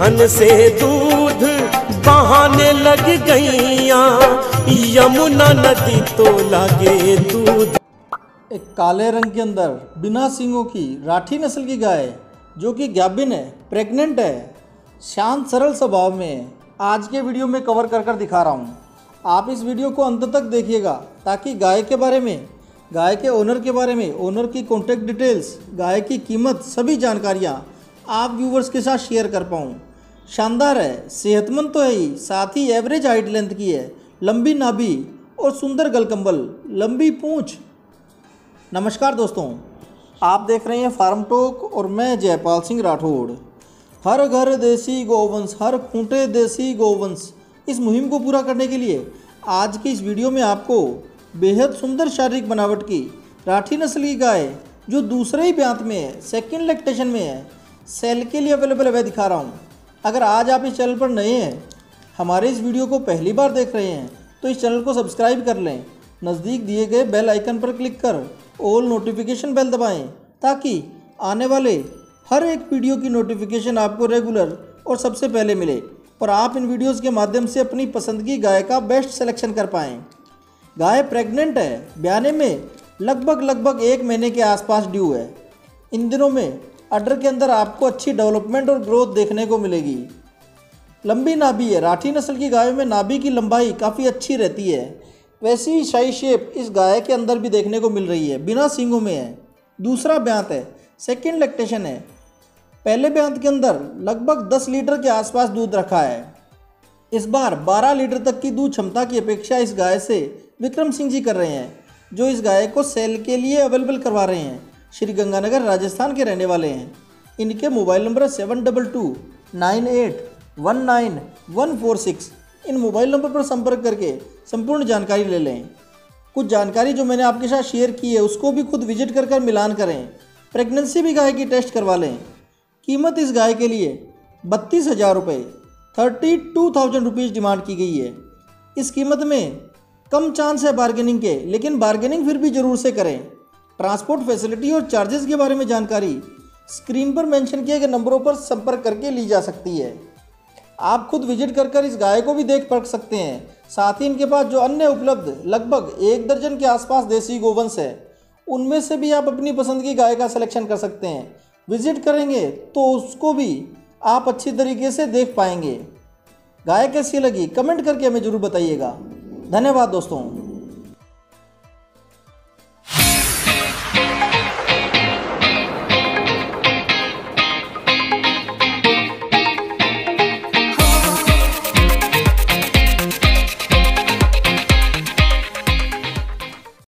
थन से दूध बहाने लग गईया। यमुना नदी तो लगे दूध। एक काले रंग के अंदर बिना सींगों की राठी नस्ल की गाय, जो कि गैबिन है, प्रेग्नेंट है, शांत सरल स्वभाव में आज के वीडियो में कवर कर कर दिखा रहा हूँ। आप इस वीडियो को अंत तक देखिएगा, ताकि गाय के बारे में, गाय के ओनर के बारे में ओनर की कॉन्टैक्ट डिटेल्स गाय की कीमत, सभी जानकारियाँ आप व्यूवर्स के साथ शेयर कर पाऊँ। शानदार है। सेहतमंद तो है ही। साथ ही एवरेज हाइट लेंथ की है। लंबी नाभि और सुंदर गलकंबल लंबी पूँछ। नमस्कार दोस्तों। आप देख रहे हैं फार्म टॉक और मैं जयपाल सिंह राठौड़। हर घर देसी गोवंश, हर खूंटे देसी गोवंश इस मुहिम को पूरा करने के लिए आज की इस वीडियो में आपको बेहद सुंदर शारीरिक बनावट की राठी नस्ल की गाय, जो दूसरे ही ब्यांत में है सेकेंड लेक्टेशन में है सेल के लिए अवेलेबल है, वह दिखा रहा हूँ। अगर आज आप इस चैनल पर नए हैं, हमारे इस वीडियो को पहली बार देख रहे हैं तो इस चैनल को सब्सक्राइब कर लें। नज़दीक दिए गए बेल आइकन पर क्लिक कर ऑल नोटिफिकेशन बेल दबाएँ, ताकि आने वाले हर एक वीडियो की नोटिफिकेशन आपको रेगुलर और सबसे पहले मिले, और आप इन वीडियोस के माध्यम से अपनी पसंद की गाय का बेस्ट सिलेक्शन कर पाएँ। गाय प्रेग्नेंट है, ब्याने में लगभग लगभग एक महीने के आसपास ड्यू है। इन दिनों में अडर के अंदर आपको अच्छी डेवलपमेंट और ग्रोथ देखने को मिलेगी। लंबी नाभि है। राठी नस्ल की गायों में नाभि की लंबाई काफ़ी अच्छी रहती है। वैसी ही शाही शेप इस गाय के अंदर भी देखने को मिल रही है। बिना सींगों में है। दूसरा ब्यांत है। सेकेंड लेक्टेशन है। पहले ब्यांत के अंदर लगभग 10 लीटर के आसपास दूध रखा है। इस बार 12 लीटर तक की दूध क्षमता की अपेक्षा इस गाय से विक्रम सिंह जी कर रहे हैं, जो इस गाय को सेल के लिए अवेलेबल करवा रहे हैं। श्री गंगानगर राजस्थान के रहने वाले हैं। इनके mobile number seven double two nine eight one nine one four six इन मोबाइल नंबर पर संपर्क करके संपूर्ण जानकारी ले लें। कुछ जानकारी जो मैंने आपके साथ शेयर की है, उसको भी खुद विज़िट कर कर मिलान करें। प्रेगनेंसी भी गाय की टेस्ट करवा लें। कीमत इस गाय के लिए बत्तीस हज़ार रुपये thirty two thousand rupees demand की गई है। इस कीमत में कम चांस है बार्गेनिंग के, लेकिन बार्गेनिंग फिर भी ज़रूर से करें। ट्रांसपोर्ट फैसिलिटी और चार्जेस के बारे में जानकारी स्क्रीन पर मेंशन किए गए नंबरों पर संपर्क करके ली जा सकती है। आप खुद विज़िट कर कर इस गाय को भी देख पढ़ सकते हैं। साथ ही इनके पास जो अन्य उपलब्ध, लगभग एक दर्जन के आसपास देसी गोवंश है, उनमें से भी आप अपनी पसंद की गाय का सिलेक्शन कर सकते हैं। विज़िट करेंगे तो उसको भी आप अच्छी तरीके से देख पाएँगे। गाय कैसी लगी, कमेंट करके हमें ज़रूर बताइएगा। धन्यवाद दोस्तों।